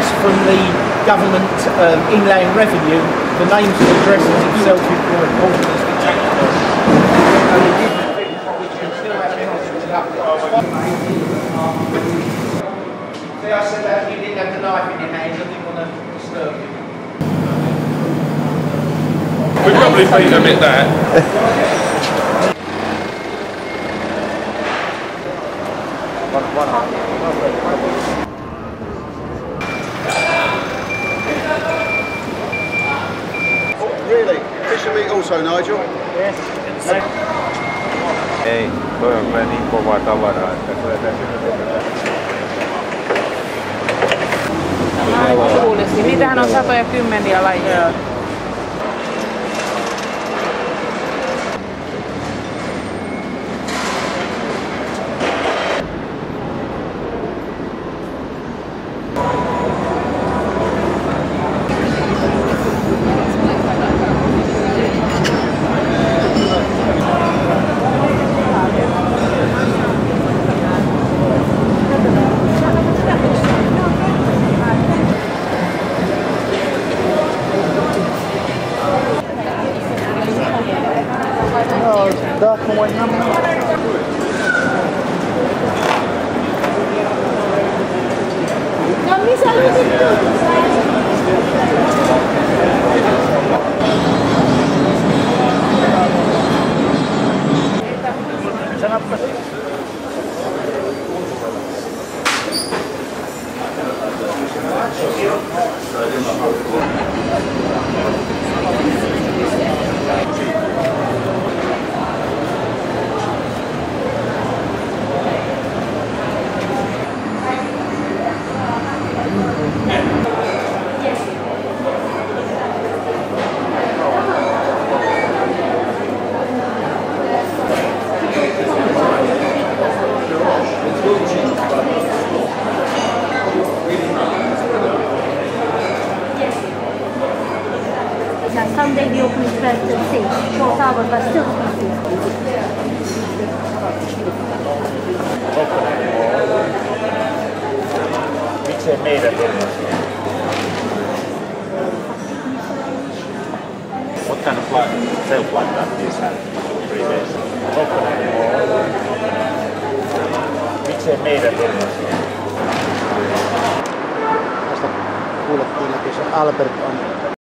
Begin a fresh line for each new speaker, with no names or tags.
request from the government um, inland revenue, the names and addresses of Selkirk important as the tax See, I said that you didn't have the knife in your hands, I didn't want to disturb you.
We probably beat them at that.
Really? Fish meat also, Nigel?
Ei, toi on kyllä niin kovaa tavaraa, että kyllä tässä
Luulisin. Niitähän on satoja kymmeniä lajeja.
Да, semua войнам. Kami selalu gitu. Sangat 6, short hours but still busy.
Miksei meidän firmassa? What kind of like, self like that is three days? Miksei meidän firmassa?
Tästä kuulettiin se Albert on